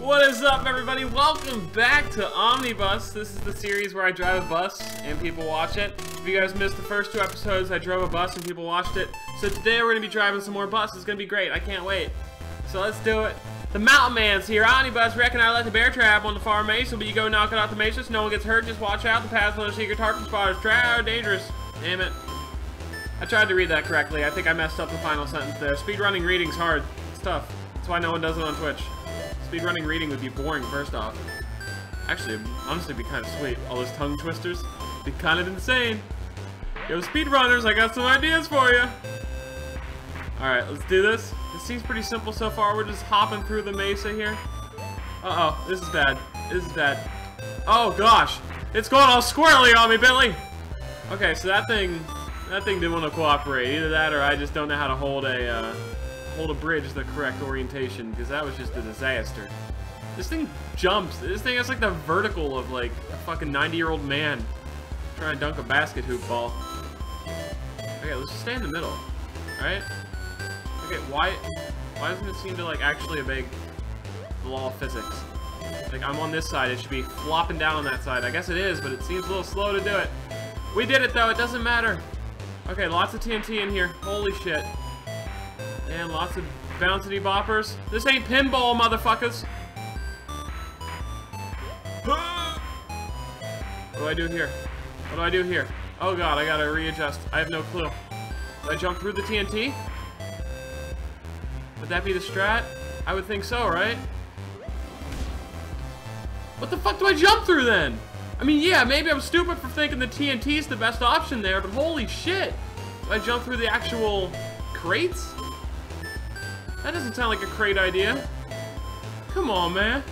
What is up, everybody? Welcome back to Omnibus. This is the series where I drive a bus and people watch it. If you guys missed the first two episodes, I drove a bus and people watched it. So today we're going to be driving some more buses. It's going to be great. I can't wait. So let's do it. The Mountain Man's here. Omnibus reckon I let the bear trap on the farm mesa, but you go knock it out the mesa so no one gets hurt. Just watch out. The path's on the secret tarpon spotters. Trow, dangerous. Damn it. I tried to read that correctly. I think I messed up the final sentence there. Speedrunning reading's hard. It's tough. That's why no one does it on Twitch. Speedrunning reading would be boring, first off. Actually, honestly, be kind of sweet. All those tongue twisters. Be kind of insane. Yo, speedrunners, I got some ideas for you. Alright, let's do this. This seems pretty simple so far. We're just hopping through the mesa here. Uh-oh, this is bad. This is bad. Oh, gosh. It's going all squirrely on me, Billy. Okay, so that thing, that thing didn't want to cooperate. Either that or I just don't know how to hold a, uh, hold a bridge the correct orientation, because that was just a disaster. This thing jumps. This thing has like the vertical of like a fucking 90-year-old man trying to dunk a basket hoop ball. Okay, let's just stay in the middle. Alright? Okay, why why doesn't it seem to like actually obey the law of physics? Like I'm on this side, it should be flopping down on that side. I guess it is, but it seems a little slow to do it. We did it though, it doesn't matter. Okay, lots of TNT in here. Holy shit. And lots of bouncity boppers. This ain't pinball, motherfuckers. What do I do here? What do I do here? Oh god, I gotta readjust. I have no clue. Do I jump through the TNT? Would that be the strat? I would think so, right? What the fuck do I jump through then? I mean, yeah, maybe I'm stupid for thinking the TNT is the best option there, but holy shit! Do I jump through the actual crates? That doesn't sound like a great idea. Come on, man.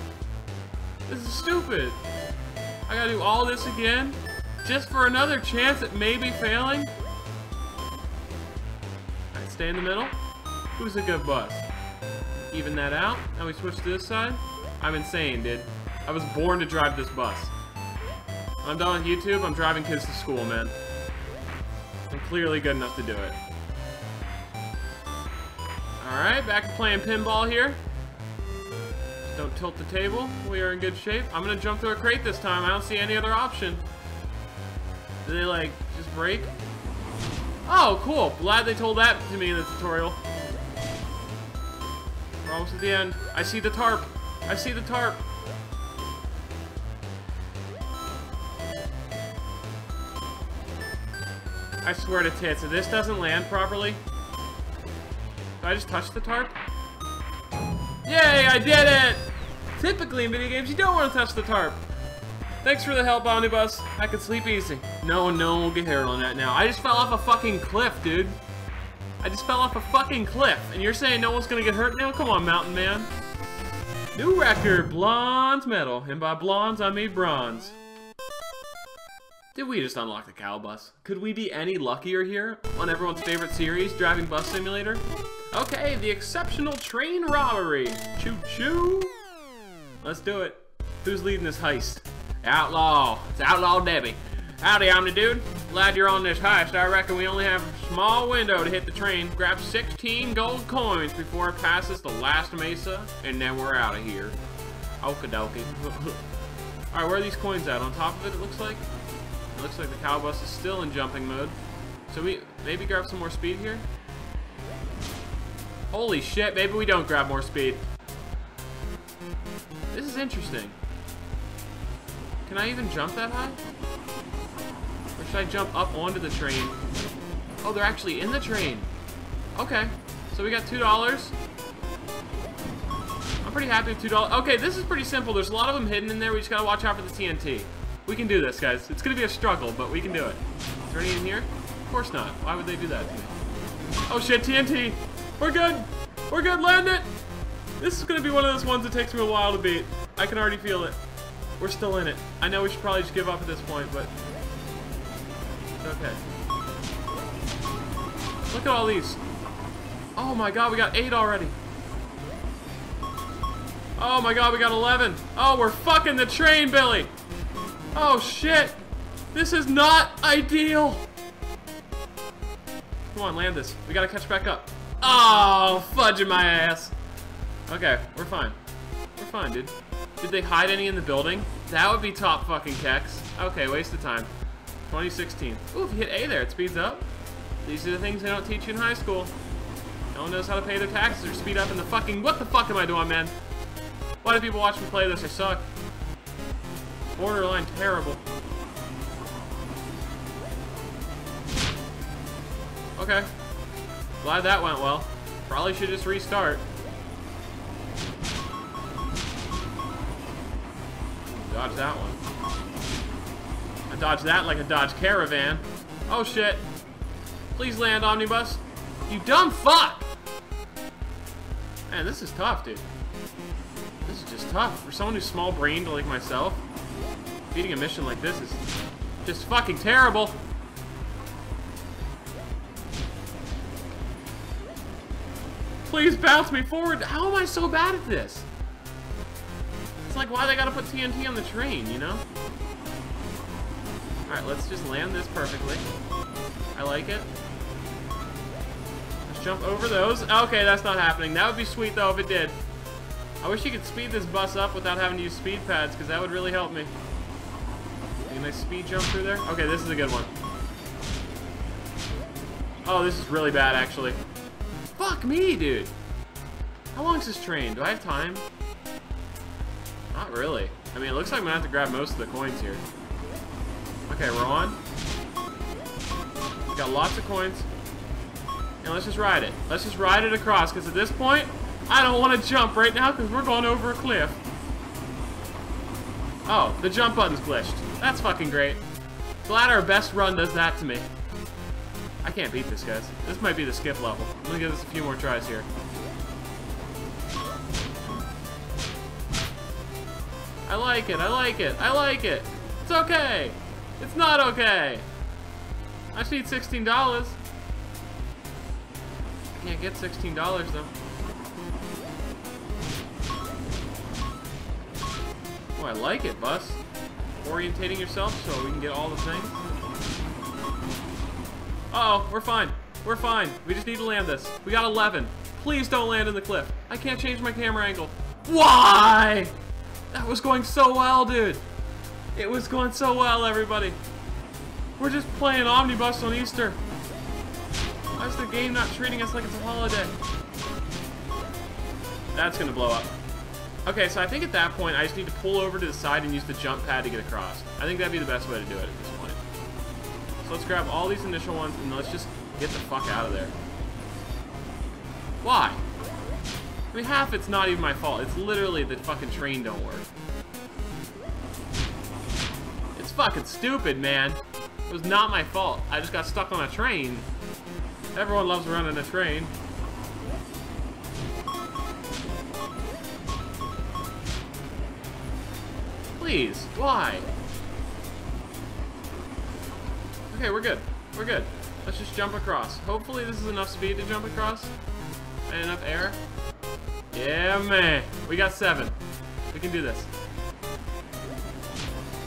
This is stupid. I gotta do all this again? Just for another chance at maybe failing? Alright, stay in the middle. Who's a good bus? Even that out. Now we switch to this side. I'm insane, dude. I was born to drive this bus. I'm done with YouTube, I'm driving kids to school, man. I'm clearly good enough to do it. Alright, back to playing pinball here. Don't tilt the table. We are in good shape. I'm gonna jump through a crate this time. I don't see any other option. Do they, like, just break? Oh, cool. Glad they told that to me in the tutorial. We're almost at the end. I see the tarp. I see the tarp. I swear to tits, if this doesn't land properly... I just touch the tarp? Yay, I did it! Typically in video games, you don't want to touch the tarp. Thanks for the help, Omnibus. I can sleep easy. No, no one will get hurt on that now. I just fell off a fucking cliff, dude. I just fell off a fucking cliff, and you're saying no one's gonna get hurt now? Come on, Mountain Man. New record, Blonde Medal. And by blondes, I mean bronze. Did we just unlock the cow bus? Could we be any luckier here on everyone's favorite series, Driving Bus Simulator? Okay, the exceptional train robbery. Choo-choo. Let's do it. Who's leading this heist? Outlaw. It's Outlaw Debbie. Howdy, Omni Dude. Glad you're on this heist. I reckon we only have a small window to hit the train. Grab 16 gold coins before it passes the last mesa, and then we're out of here. Okie dokie. Alright, where are these coins at? On top of it, it looks like? It looks like the cow bus is still in jumping mode. So we maybe grab some more speed here? Holy shit, maybe we don't grab more speed. This is interesting. Can I even jump that high? Or should I jump up onto the train? Oh, they're actually in the train. Okay. So we got $2. I'm pretty happy with $2. Okay, this is pretty simple. There's a lot of them hidden in there. We just gotta watch out for the TNT. We can do this, guys. It's gonna be a struggle, but we can do it. Is there any in here? Of course not. Why would they do that to me? Oh shit, TNT! We're good! We're good, land it! This is gonna be one of those ones that takes me a while to beat. I can already feel it. We're still in it. I know we should probably just give up at this point, but... Okay. Look at all these. Oh my god, we got 8 already. Oh my god, we got 11. Oh, we're fucking the train, Billy! Oh shit! This is not ideal! Come on, land this. We gotta catch back up. Oh, fudging my ass. Okay, we're fine. We're fine, dude. Did they hide any in the building? That would be top fucking keks. Okay, waste of time. 2016. Ooh, if you hit A there, it speeds up. These are the things they don't teach you in high school. No one knows how to pay their taxes or speed up in the fucking... What the fuck am I doing, man? Why do people watch me play this? I suck. Borderline terrible. Okay. Glad that went well. Probably should just restart. Dodge that one. I dodged that like a Dodge Caravan. Oh shit. Please land, Omnibus. You dumb fuck! Man, this is tough, dude. This is just tough. For someone who's small-brained like myself, beating a mission like this is just fucking terrible. Please bounce me forward. How am I so bad at this? It's like why they gotta put TNT on the train, you know? Alright, let's just land this perfectly. I like it. Let's jump over those. Okay, that's not happening. That would be sweet, though, if it did. I wish you could speed this bus up without having to use speed pads, because that would really help me. Can I speed jump through there? Okay, this is a good one. Oh, this is really bad, actually. Fuck me, dude. How long is this train? Do I have time? Not really. I mean, it looks like I'm gonna have to grab most of the coins here. Okay, we're on. Got lots of coins. And let's just ride it. Let's just ride it across, because at this point, I don't want to jump right now, because we're going over a cliff. Oh, the jump button's glitched. That's fucking great. Glad our best run does that to me. I can't beat this, guys. This might be the skip level. I'm gonna give this a few more tries here. I like it, I like it, I like it. It's okay. It's not okay. I just need $16. I can't get $16 though. Oh, I like it, bus. Orientating yourself so we can get all the things. Uh oh we're fine. We're fine. We just need to land this. We got 11. Please don't land in the cliff. I can't change my camera angle. Why? That was going so well, dude. It was going so well, everybody. We're just playing Omnibus on Easter. Why is the game not treating us like it's a holiday? That's gonna blow up. Okay, so I think at that point, I just need to pull over to the side and use the jump pad to get across. I think that'd be the best way to do it. So let's grab all these initial ones and let's just get the fuck out of there. Why? I mean, half it's not even my fault. It's literally the fucking train don't work. It's fucking stupid, man. It was not my fault. I just got stuck on a train. Everyone loves running a train. Please, why? Okay, we're good. We're good. Let's just jump across. Hopefully this is enough speed to jump across. And enough air. Yeah, man. We got seven. We can do this.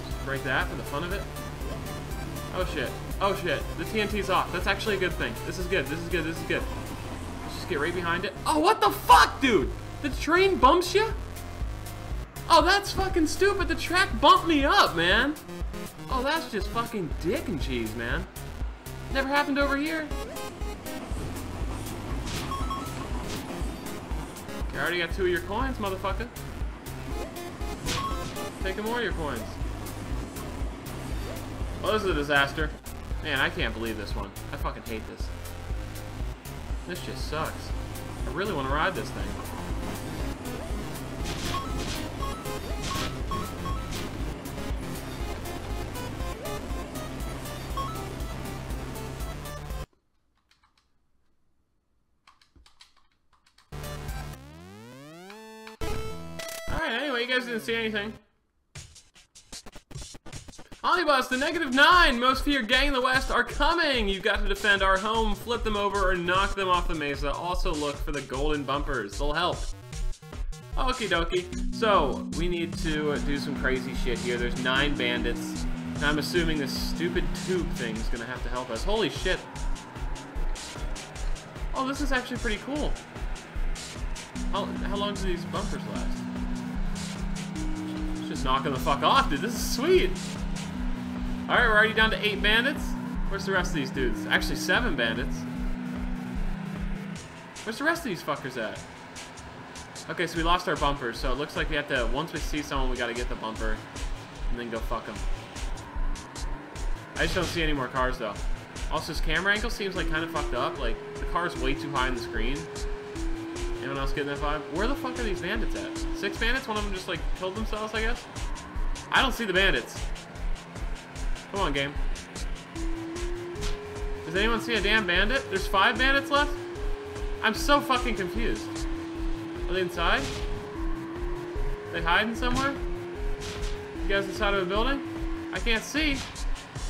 Just break that for the fun of it. Oh, shit. Oh, shit. The TNT's off. That's actually a good thing. This is good. This is good. This is good. Let's just get right behind it. Oh, what the fuck, dude? The train bumps you? Oh, that's fucking stupid. The track bumped me up, man. Oh, that's just fucking dick and cheese, man. Never happened over here. You already got two of your coins, motherfucker. Take more of your coins. Well, this is a disaster. Man, I can't believe this one. I fucking hate this. This just sucks. I really want to ride this thing. Didn't see anything. Omnibus, the negative nine! Most feared gang in the West are coming! You've got to defend our home, flip them over, or knock them off the mesa. Also look for the golden bumpers. They'll help. Okie dokie. So, we need to do some crazy shit here. There's nine bandits. And I'm assuming this stupid tube thing is gonna have to help us. Holy shit. Oh, this is actually pretty cool. How, how long do these bumpers last? Knocking the fuck off, dude. This is sweet. Alright, we're already down to eight bandits. Where's the rest of these dudes? Actually, seven bandits. Where's the rest of these fuckers at? Okay, so we lost our bumper, so it looks like we have to, once we see someone, we gotta get the bumper, and then go fuck them. I just don't see any more cars, though. Also, his camera angle seems like kind of fucked up. Like, the car's way too high on the screen. Else getting that vibe? Where the fuck are these bandits at? Six bandits? One of them just, like, killed themselves, I guess? I don't see the bandits. Come on, game. Does anyone see a damn bandit? There's five bandits left? I'm so fucking confused. Are they inside? Are they hiding somewhere? You guys inside of a building? I can't see.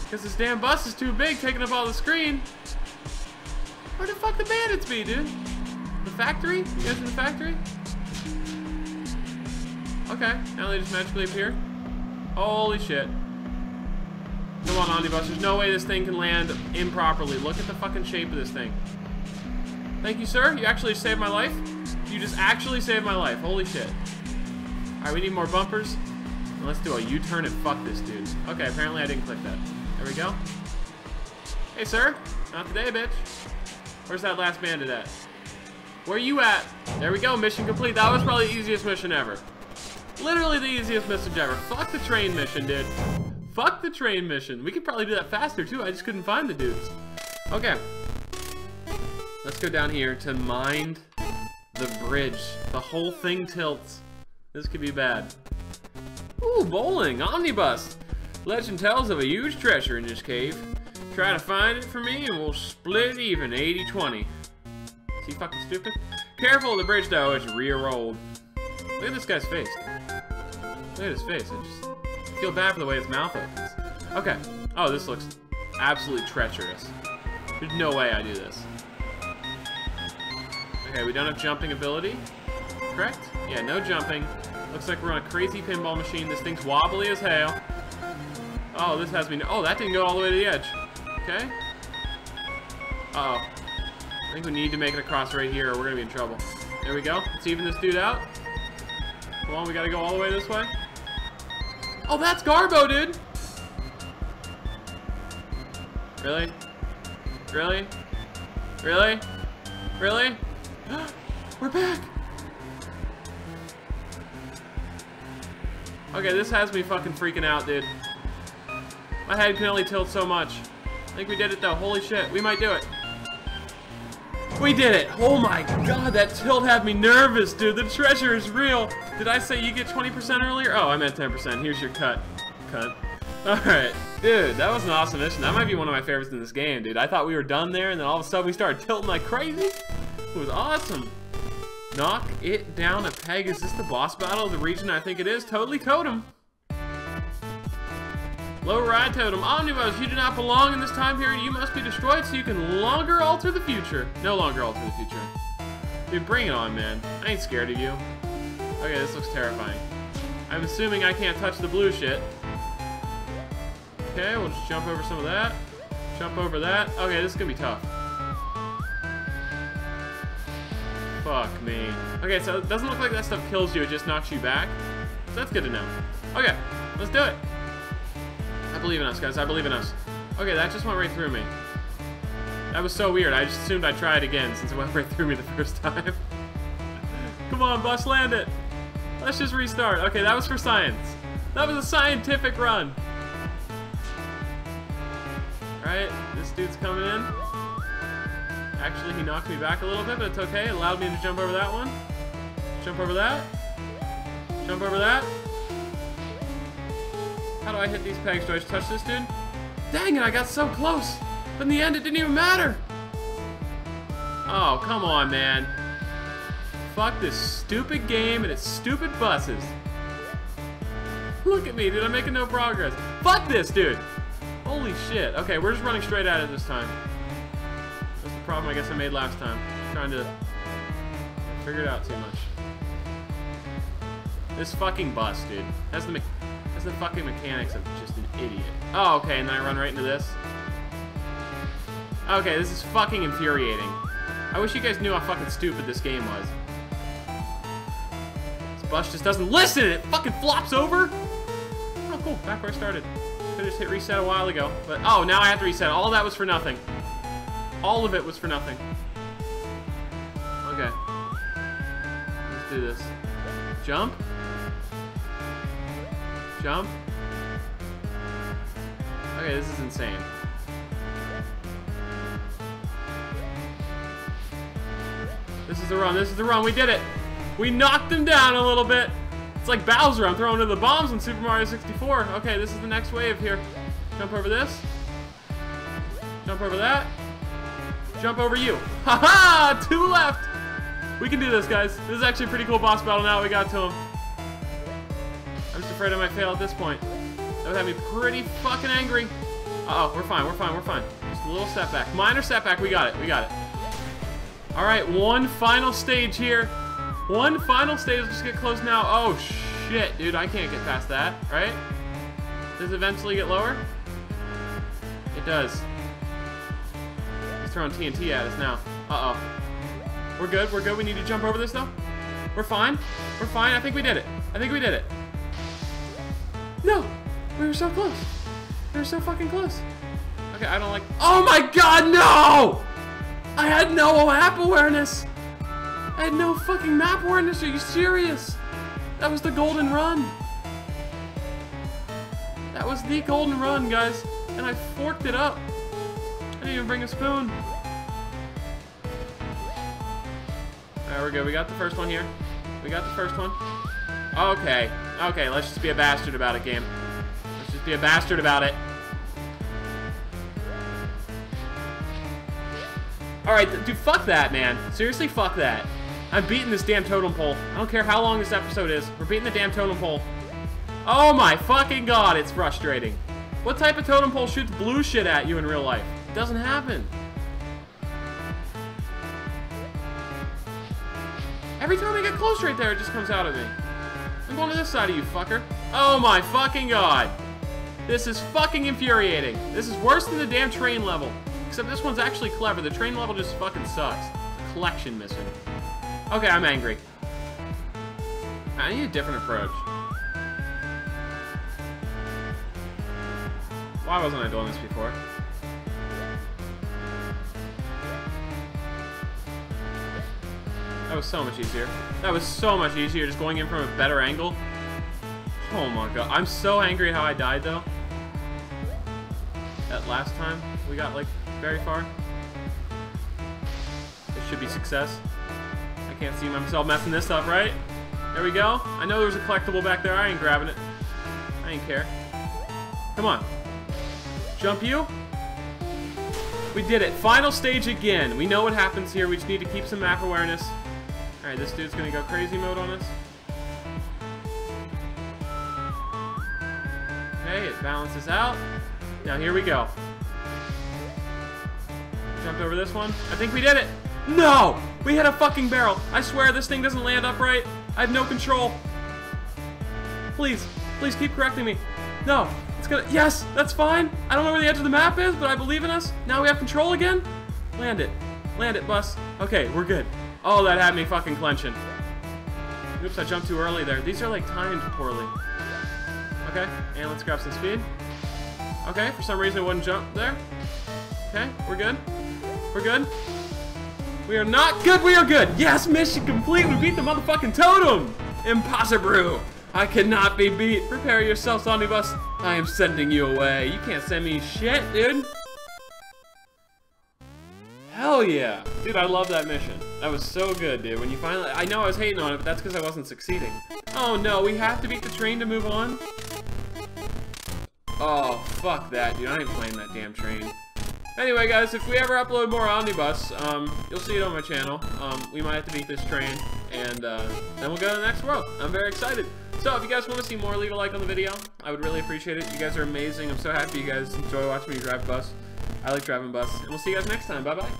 Because this damn bus is too big, taking up all the screen. Where the fuck the bandits be, dude? The factory? You guys in the factory? Okay, now they just magically appear. Holy shit. Come on, Omnibus. There's no way this thing can land improperly. Look at the fucking shape of this thing. Thank you, sir. You actually saved my life. You just actually saved my life. Holy shit. Alright, we need more bumpers. Let's do a U-turn and fuck this dude. Okay, apparently I didn't click that. There we go. Hey, sir. Not today, bitch. Where's that last bandit at? Where you at? There we go. Mission complete. That was probably the easiest mission ever. Literally the easiest mission ever. Fuck the train mission, dude. Fuck the train mission. We could probably do that faster, too. I just couldn't find the dudes. Okay. Let's go down here to mind the bridge. The whole thing tilts. This could be bad. Ooh, bowling. Omnibus. Legend tells of a huge treasure in this cave. Try to find it for me and we'll split even 80-20. Is he fucking stupid? Careful of the bridge though, it's rear rolled. Look at this guy's face. Look at his face. I just feel bad for the way his mouth opens. Okay. Oh, this looks absolutely treacherous. There's no way I do this. Okay, we don't have jumping ability. Correct? Yeah, no jumping. Looks like we're on a crazy pinball machine. This thing's wobbly as hell. Oh, this has me... Oh, that didn't go all the way to the edge. Okay. Uh oh I think we need to make it across right here or we're to be in trouble. There we go. Let's even this dude out. Come on, we got to go all the way this way. Oh, that's Garbo, dude! Really? Really? Really? Really? We're back! Okay, this has me fucking freaking out, dude. My head can only tilt so much. I think we did it, though. Holy shit, we might do it. We did it! Oh my god, that tilt had me nervous, dude. The treasure is real. Did I say you get 20% earlier? Oh, I meant 10%. Here's your cut. Cut. Alright. Dude, that was an awesome mission. That might be one of my favorites in this game, dude. I thought we were done there, and then all of a sudden we started tilting like crazy. It was awesome. Knock it down a peg. Is this the boss battle of the region? I think it is. Totally Totem. Low ride totem. Omnibus, you do not belong in this time period. You must be destroyed so you can longer alter the future. No longer alter the future. Dude, bring it on, man. I ain't scared of you. Okay, this looks terrifying. I'm assuming I can't touch the blue shit. Okay, we'll just jump over some of that. Jump over that. Okay, this is gonna be tough. Fuck me. Okay, so it doesn't look like that stuff kills you, it just knocks you back. So that's good to know. Okay, let's do it. Believe in us, guys. I believe in us. Okay, that just went right through me. That was so weird. I just assumed I'd try it again since it went right through me the first time. Come on, bus, land it. Let's just restart. Okay, that was for science. That was a scientific run. Alright, this dude's coming in. Actually, he knocked me back a little bit, but it's okay. It allowed me to jump over that one. Jump over that. Jump over that. How do I hit these pegs? Do I just touch this dude? Dang it, I got so close. But in the end, it didn't even matter. Oh, come on, man. Fuck this stupid game and its stupid buses. Look at me, dude. I'm making no progress. Fuck this, dude. Holy shit. Okay, we're just running straight at it this time. That's the problem I guess I made last time. Trying to figure it out too much. This fucking bus, dude. That's the the fucking mechanics of just an idiot. Oh, okay, and then I run right into this. Okay, this is fucking infuriating. I wish you guys knew how fucking stupid this game was. This bus just doesn't listen! It fucking flops over! Oh, cool. Back where I started. Could just hit reset a while ago. But, oh, now I have to reset. All that was for nothing. All of it was for nothing. Okay. Let's do this. Jump. Jump. Okay, this is insane. This is the run. This is the run. We did it. We knocked them down a little bit. It's like Bowser. I'm throwing to the bombs in Super Mario 64. Okay, this is the next wave here. Jump over this. Jump over that. Jump over you. Haha! -ha! Two left. We can do this, guys. This is actually a pretty cool boss battle now we got to him. Afraid I might fail at this point. That would have me pretty fucking angry. Uh oh we're fine, we're fine, we're fine. Just a little setback. Minor setback, we got it, we got it. Alright, one final stage here. One final stage, let's get close now. Oh shit, dude, I can't get past that, right? Does it eventually get lower? It does. He's throwing TNT at us now. Uh-oh. We're good, we're good. We need to jump over this, though. We're fine. We're fine. I think we did it. I think we did it. No! We were so close. We were so fucking close. Okay, I don't like... Oh my god, no! I had no map awareness! I had no fucking map awareness. Are you serious? That was the golden run. That was the golden run, guys. And I forked it up. I didn't even bring a spoon. Alright, we're good. We got the first one here. We got the first one. Okay. Okay, let's just be a bastard about it, game. Let's just be a bastard about it. Alright, dude, fuck that, man. Seriously, fuck that. I'm beating this damn totem pole. I don't care how long this episode is. We're beating the damn totem pole. Oh my fucking god, it's frustrating. What type of totem pole shoots blue shit at you in real life? It doesn't happen. Every time I get close right there, it just comes out of me. I'm going to this side of you, fucker. Oh my fucking god. This is fucking infuriating. This is worse than the damn train level. Except this one's actually clever. The train level just fucking sucks. Collection missing. Okay, I'm angry. I need a different approach. Why wasn't I doing this before? That was so much easier. That was so much easier just going in from a better angle. Oh my god. I'm so angry how I died though. That last time we got like very far. It should be success. I can't see myself messing this up, right? There we go. I know there's a collectible back there. I ain't grabbing it. I ain't care. Come on. Jump you. We did it. Final stage again. We know what happens here. We just need to keep some map awareness. Alright, this dude's gonna go crazy mode on us. Okay, it balances out. Now here we go. Jumped over this one. I think we did it. No! We hit a fucking barrel. I swear this thing doesn't land upright. I have no control. Please, please keep correcting me. No, it's gonna, yes, that's fine. I don't know where the edge of the map is, but I believe in us. Now we have control again. Land it. Land it, bus. Okay, we're good. Oh, that had me fucking clenching. Oops, I jumped too early there. These are like timed poorly. Okay, and let's grab some speed. Okay, for some reason it wouldn't jump there. Okay, we're good. We're good. We are not good, we are good. Yes, mission complete. We beat the motherfucking totem. Impossible. I cannot be beat. Prepare yourselves, Omnibus. I am sending you away. You can't send me shit, dude. Yeah. Dude, I love that mission. That was so good, dude. When you finally... I know I was hating on it, but that's because I wasn't succeeding. Oh, no. We have to beat the train to move on? Oh, fuck that, dude. I ain't playing that damn train. Anyway, guys, if we ever upload more Omnibus, um, you'll see it on my channel. Um, we might have to beat this train, and uh, then we'll go to the next world. I'm very excited. So, if you guys want to see more, leave a like on the video. I would really appreciate it. You guys are amazing. I'm so happy you guys enjoy watching me drive bus. I like driving bus. And we'll see you guys next time. Bye-bye.